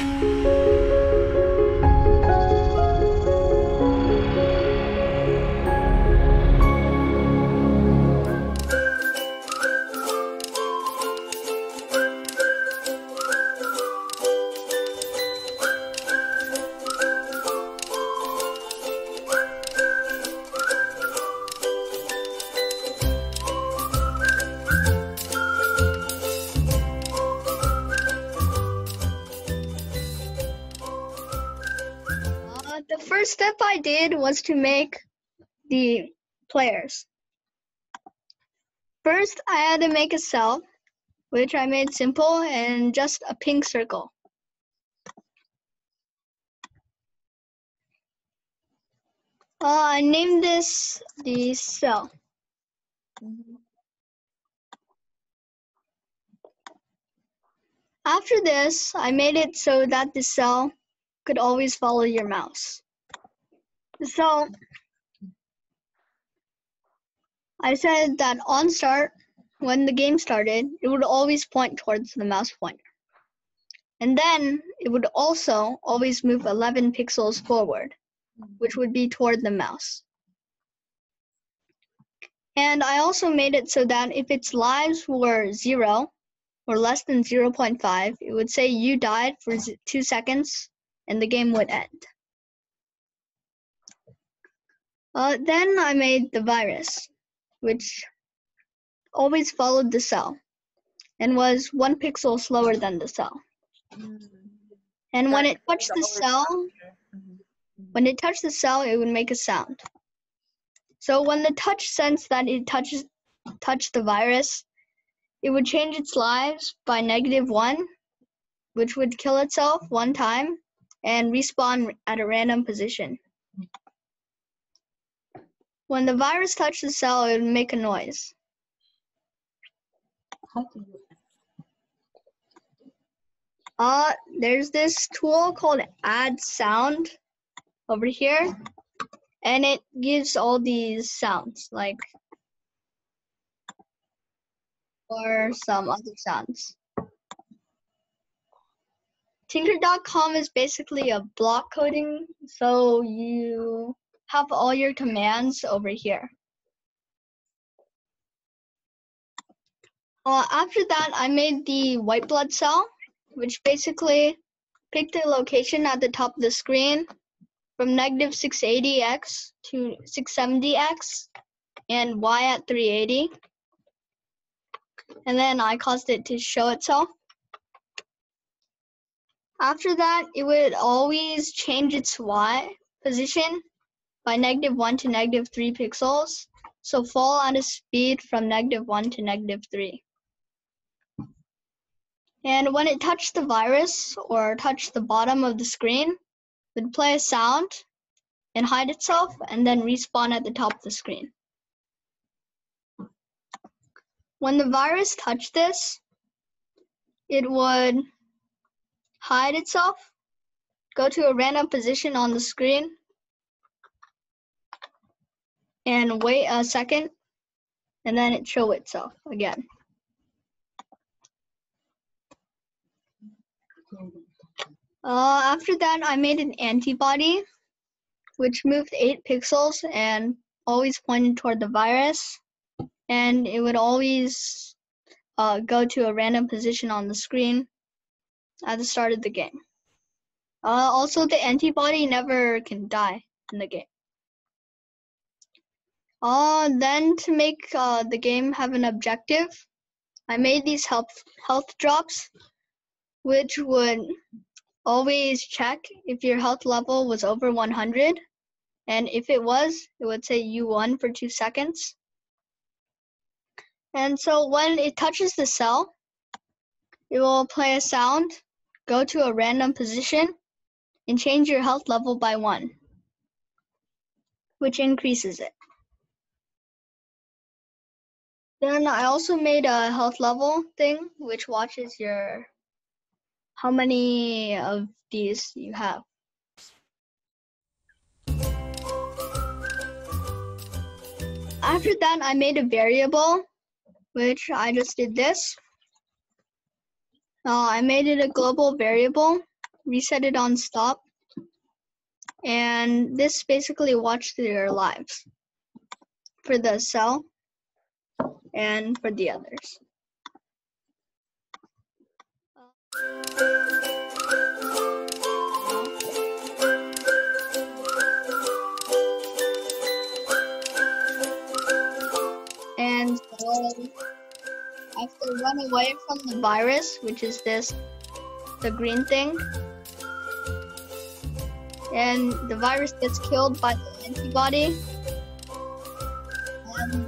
Uh, first step I did was to make the players. First, I had to make a cell, which I made simple and just a pink circle. Uh, I named this the cell. After this, I made it so that the cell could always follow your mouse. So I said that on start, when the game started, it would always point towards the mouse pointer. And then it would also always move 11 pixels forward, which would be toward the mouse. And I also made it so that if its lives were zero or less than 0.5, it would say you died for two seconds and the game would end. Uh, then I made the virus, which always followed the cell and was one pixel slower than the cell. And when it touched the cell, when it touched the cell, it would make a sound. So when the touch sensed that it touches touched the virus, it would change its lives by negative one, which would kill itself one time and respawn at a random position. When the virus touched the cell, it would make a noise. Uh, there's this tool called Add Sound over here, and it gives all these sounds, like, or some other sounds. Tynker.com is basically a block coding, so you have all your commands over here. Uh, after that, I made the white blood cell, which basically picked a location at the top of the screen from negative 680x to 670x and y at 380. And then I caused it to show itself. After that, it would always change its y position by negative 1 to negative 3 pixels, so fall at a speed from negative 1 to negative 3. And when it touched the virus or touched the bottom of the screen, it would play a sound and hide itself and then respawn at the top of the screen. When the virus touched this, it would hide itself, go to a random position on the screen, and wait a second, and then it show itself again. Uh, after that, I made an antibody, which moved 8 pixels and always pointed toward the virus. And it would always uh, go to a random position on the screen at the start of the game. Uh, also, the antibody never can die in the game. Uh, then to make uh, the game have an objective, I made these health health drops, which would always check if your health level was over 100, and if it was, it would say you won for two seconds. And so when it touches the cell, it will play a sound, go to a random position, and change your health level by one, which increases it. Then I also made a health level thing, which watches your how many of these you have. After that, I made a variable, which I just did this. Uh, I made it a global variable, reset it on stop. And this basically watched your lives for the cell and for the others. And so to run away from the virus, which is this, the green thing. And the virus gets killed by the antibody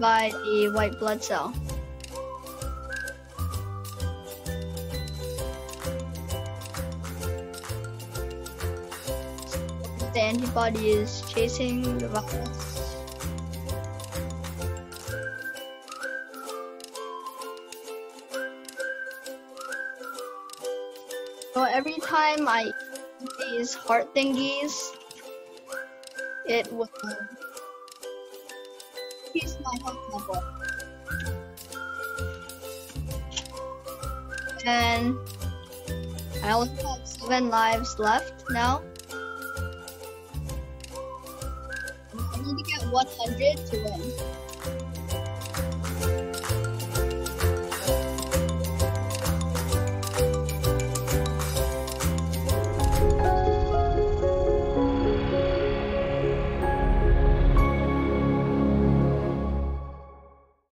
by the white blood cell. The antibody is chasing the virus. So every time I these heart thingies, it will increase my health level. And I only have seven lives left now. I need to get 100 to win.